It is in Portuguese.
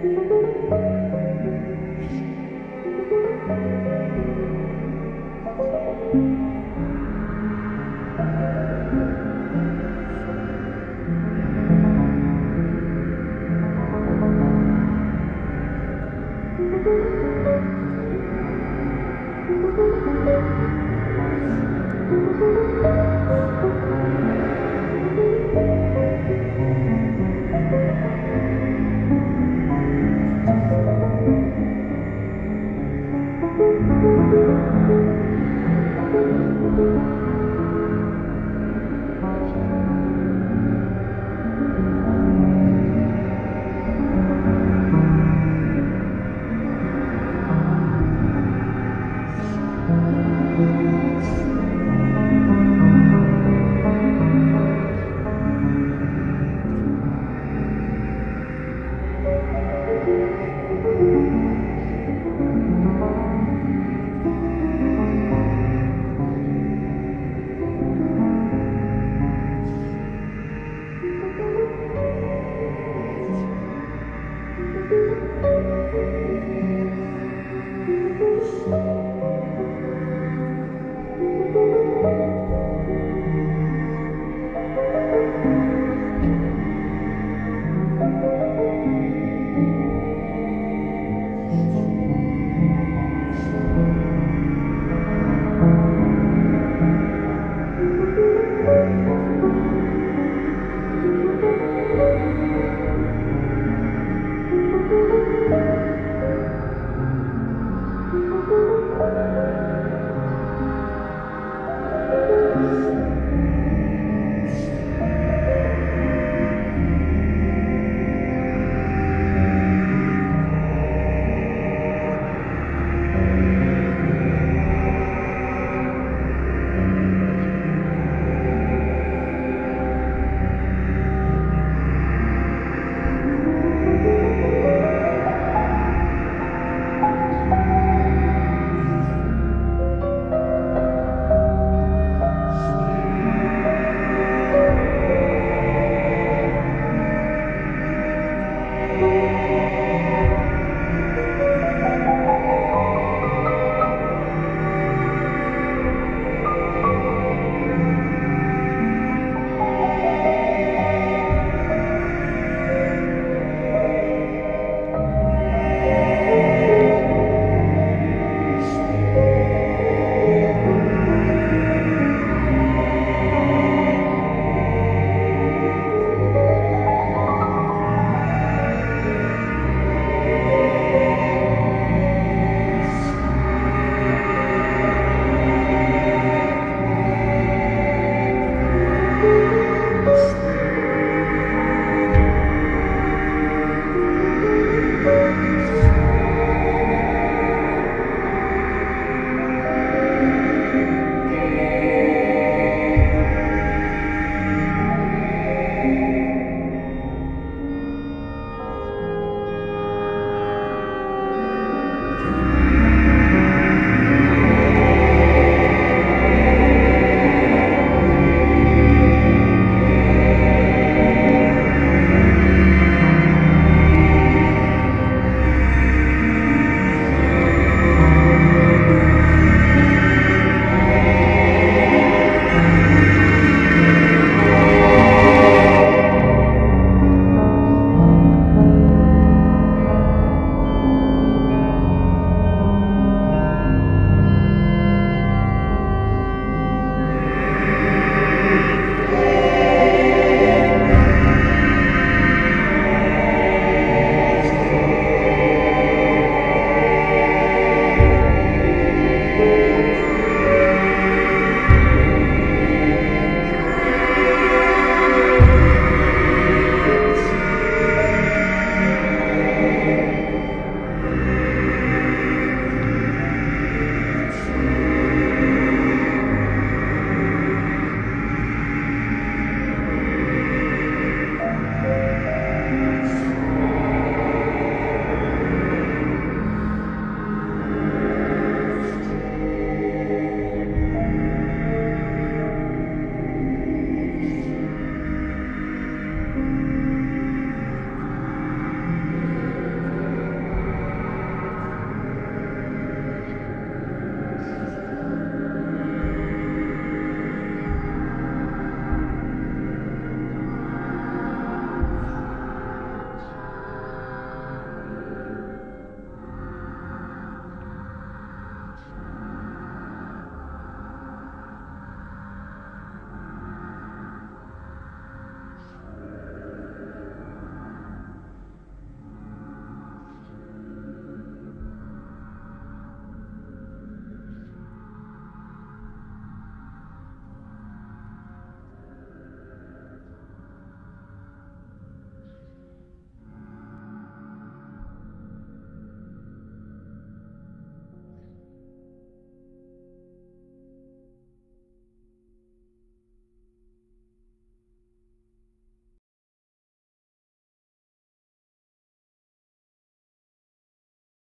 Música